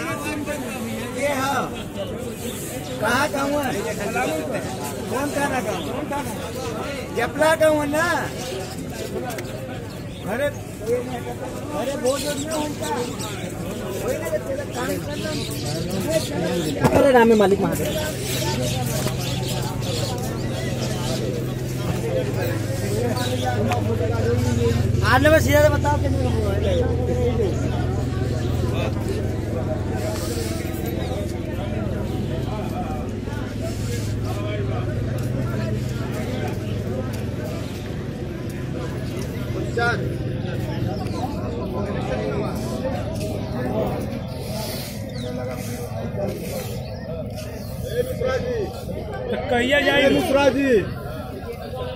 ये कहाँ का हुआ? कौन थाना का जपला का हुआ ना अरे अरे बहुत अरे राम मालिक महादेव आज में सीधा बताओ कि कहिया जाए दूसरा जी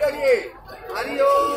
करिए। हरिओम